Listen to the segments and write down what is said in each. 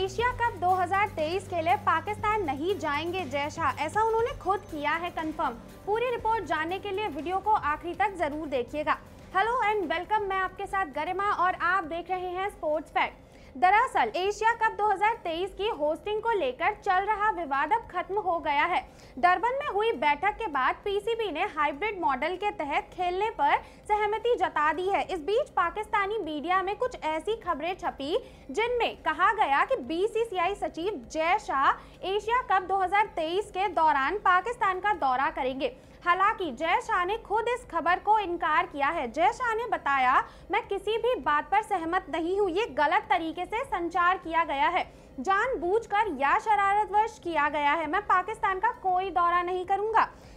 Asia Cup 2023 के लिए पाकिस्तान नहीं जाएँगे जय शाह ऐसा उन्होंने खुद किया है कंफर्म पूरी रिपोर्ट जानने के लिए वीडियो को आखिरी तक ज़रूर देखिएगा। हेलो एंड वेलकम मैं आपके साथ गरिमा और आप देख रहे हैं स्पोर्ट्स फैक्ट दरअसल, एशिया कप 2023 की होस्टिंग को लेकर चल रहा विवाद अब खत्म हो गया है। डरबन में हुई बैठक के बाद पीसीबी ने हाइब्रिड मॉडल के तहत खेलने पर सहमति जता दी है। इस बीच पाकिस्तानी मीडिया में कुछ ऐसी खबरें छपी, जिनमें कहा गया कि बीसीसीआई सचिव जय शाह एशिया कप 2023 के दौरान पाकिस्तान का दौरा करेंगे। हालाँकि जय शाह ने खुद इस खबर को इनकार किया है। जय शाह ने बताया, मैं किसी भी बात पर सहमत नहीं हूँ। ये गलत तरीके से संचार किया गया है। जानबूझकर या शरारतवश किया गया है। मैं पाकिस्तान का कोई दौरा नहीं करूँगा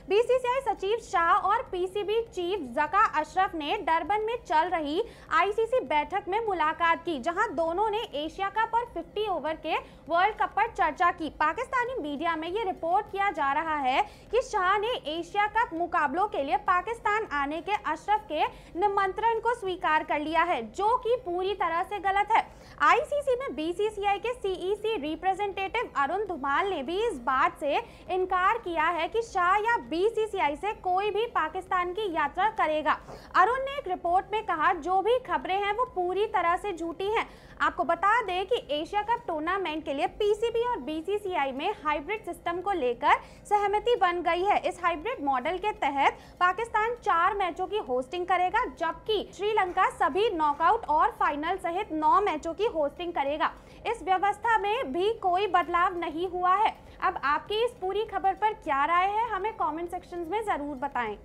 बीसीसीआई सचिव शाह और पीसीबी चीफ जका अशरफ ने डरबन में चल रही आईसीसी बैठक में मुलाकात की, जहाँ दोनों ने एशिया कप और 50 ओवर के वर्ल्ड कप पर चर्चा की। पाकिस्तानी मीडिया में ये रिपोर्ट किया जा रहा है कि शाह ने एशिया कप मुकाबलों के लिए पाकिस्तान आने के अशरफ के निमंत्रण को स्वीकार कर लिया है, जो कि पूरी तरह से गलत है। आईसीसी में बीसीसीआई के सीईसी रिप्रेजेंटेटिव अरुण धुमाल ने भी इस बात से इनकार किया है कि शाह या बीसीसीआई से कोई भी पाकिस्तान की यात्रा करेगा। अरुण ने एक रिपोर्ट में कहा, जो भी खबरें हैं वो पूरी तरह से झूठी हैं। आपको बता दें कि एशिया कप टूर्नामेंट के लिए पीसीबी और बीसीसीआई में हाइब्रिड सिस्टम को लेकर सहमति बन गई है। इस हाइब्रिड मॉडल के तहत पाकिस्तान चार मैचों की होस्टिंग करेगा, जबकि श्रीलंका सभी नॉकआउट और फाइनल सहित नौ मैचों की होस्टिंग करेगा। इस व्यवस्था में भी कोई बदलाव नहीं हुआ है। अब आपकी इस पूरी खबर पर क्या राय है, हमें कमेंट सेक्शन में ज़रूर बताएँ।